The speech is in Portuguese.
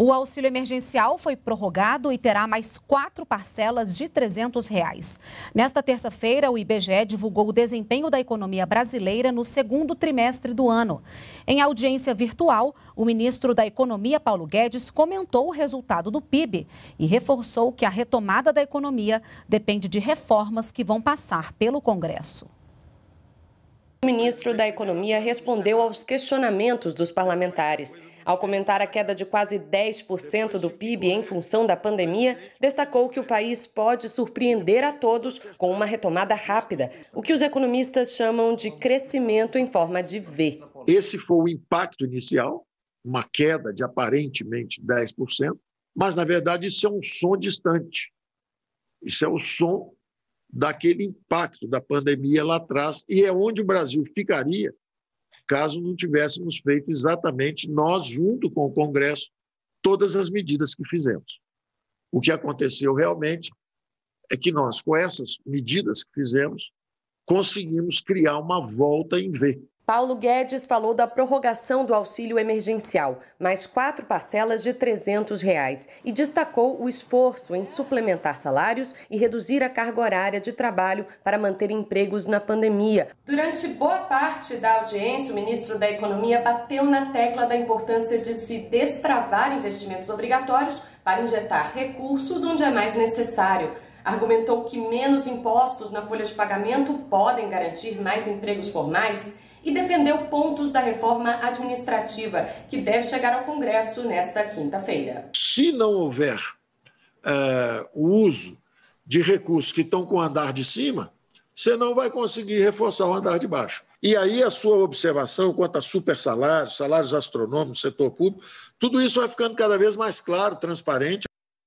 O auxílio emergencial foi prorrogado e terá mais quatro parcelas de 300 reais. Nesta terça-feira, o IBGE divulgou o desempenho da economia brasileira no segundo trimestre do ano. Em audiência virtual, o ministro da Economia, Paulo Guedes, comentou o resultado do PIB e reforçou que a retomada da economia depende de reformas que vão passar pelo Congresso. O ministro da Economia respondeu aos questionamentos dos parlamentares. Ao comentar a queda de quase 10% do PIB em função da pandemia, destacou que o país pode surpreender a todos com uma retomada rápida, o que os economistas chamam de crescimento em forma de V. Esse foi o impacto inicial, uma queda de aparentemente 10%, mas na verdade isso é um som distante. Isso é o som daquele impacto da pandemia lá atrás e é onde o Brasil ficaria caso não tivéssemos feito exatamente nós, junto com o Congresso, todas as medidas que fizemos. O que aconteceu realmente é que nós, com essas medidas que fizemos, conseguimos criar uma volta em V. Paulo Guedes falou da prorrogação do auxílio emergencial, mais quatro parcelas de 300 reais, e destacou o esforço em suplementar salários e reduzir a carga horária de trabalho para manter empregos na pandemia. Durante boa parte da audiência, o ministro da Economia bateu na tecla da importância de se destravar investimentos obrigatórios para injetar recursos onde é mais necessário argumentou que menos impostos na folha de pagamento podem garantir mais empregos formais e defendeu pontos da reforma administrativa, que deve chegar ao Congresso nesta quinta-feira. Se não houver é, o uso de recursos que estão com o andar de cima, você não vai conseguir reforçar o andar de baixo. E aí a sua observação quanto a super salários, salários astronômicos, setor público, tudo isso vai ficando cada vez mais claro, transparente.